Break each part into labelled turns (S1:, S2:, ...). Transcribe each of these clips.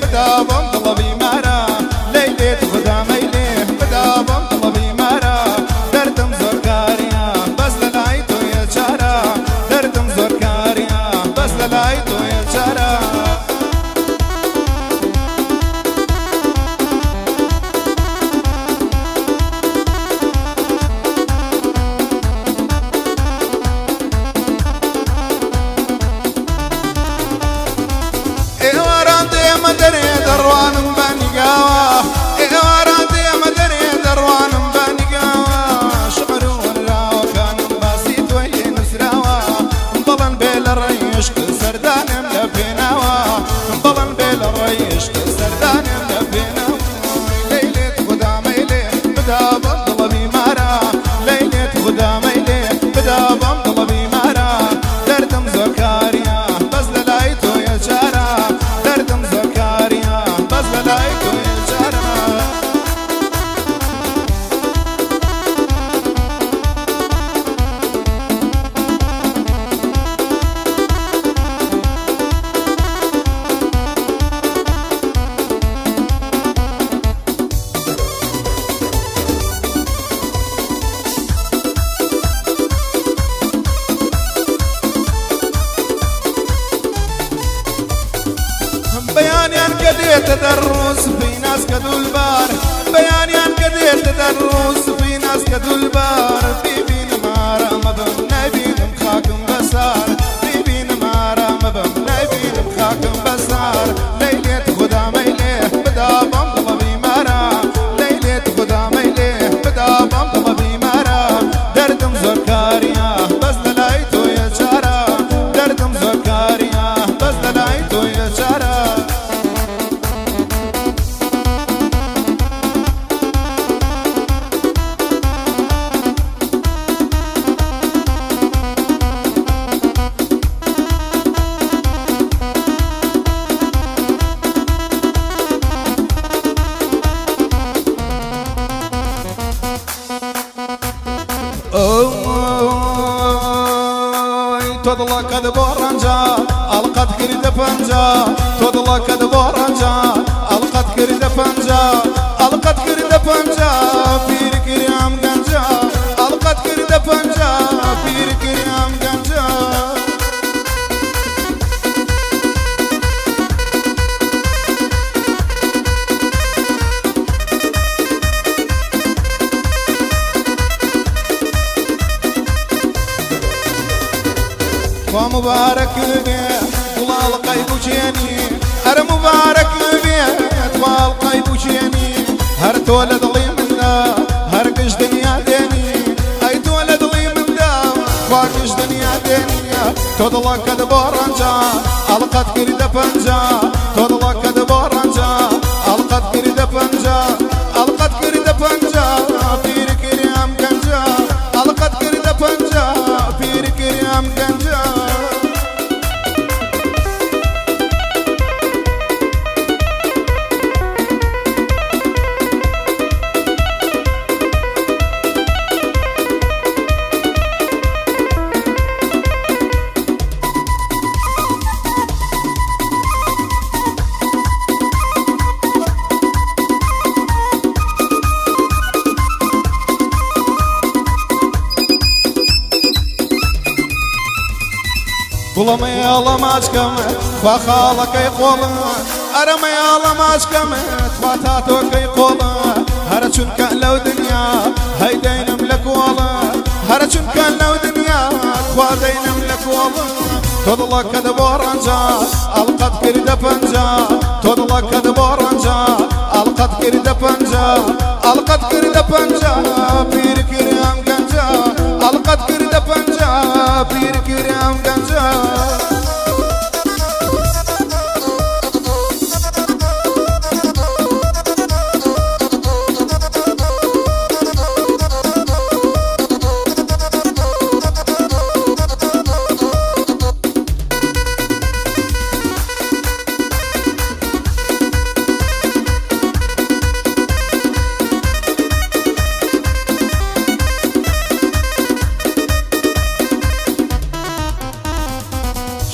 S1: خدا مدري دروان بني قاوة إيواران دي مدري دروان بني قاوة شعر ولا وكان باسيت وين سراوة بياني ان قد تدرس في ناس كدو البار بياني ان قد تدرس في ناس كدو البار في بين مارا مبم نبين مخاكم بسار تضلا كد بورنجا القد كرد فنجا تضلا كد بورنجا القد كرد فنجا القد mübarek übet Kulal kaybu çeni Her mübarek übet Kulal kaybu çeni Her tuvalet limna Her kış dünya deni. Ay tuvalet limna Bakış dünya deni. Todla kad boranca Alkat girde panca Todla kad boranca Alkat girde panca Alkat girde panca Pir kiram ganca Alkat girde panca Pir kiram ganca Bulamayalım aşkımı Bakalı kıy kolu Aramayalım aşkımı Batatu kıy kolu Her çün kallev dünya Haydeynim lek oğlu Her çün kallev dünya Kvadeynim lek oğlu Todulak kadı boranca Alkat geri de panca Todulak kadı boranca Alkat geri de panca Alkat geri de panca Bir küryan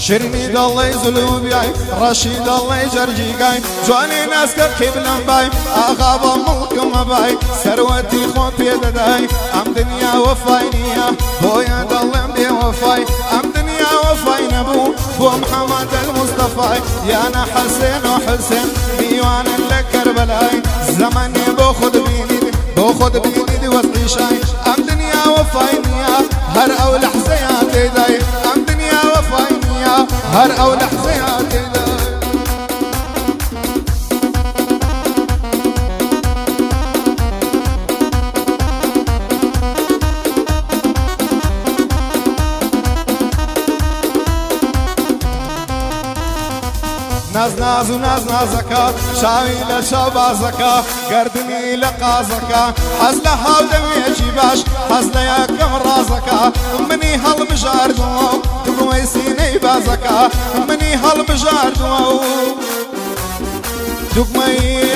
S1: شرني دڵی زلوبیای ڕەشی دڵی جەرجیگای جوانی ناسکە قیبلم بای ئاغا بە مڵکمە بای سەروەتی خۆ پێدەدای ئەم دنیا وەفای نییە بۆیان دەڵێم بێوەفای ئەم دنیا وەفای نەبوو بۆ محەممەد المستەفای یانە حەسێن و حسێن میوانن لە کەربەلای زەمانێ بۆ خود بینید بۆ خود نییە هەر ئەو ناز ناز و ناز نازەکە شاوی لە چاو بازەکە گردنی لە قازەکە. حەز لە هاودەمێکی باش حەز لە یەکەم ڕازەکە. منی هەڵبژاردەوە بڵی سینەی بازەکە. منی هەڵبژاردەوە و دوگمەی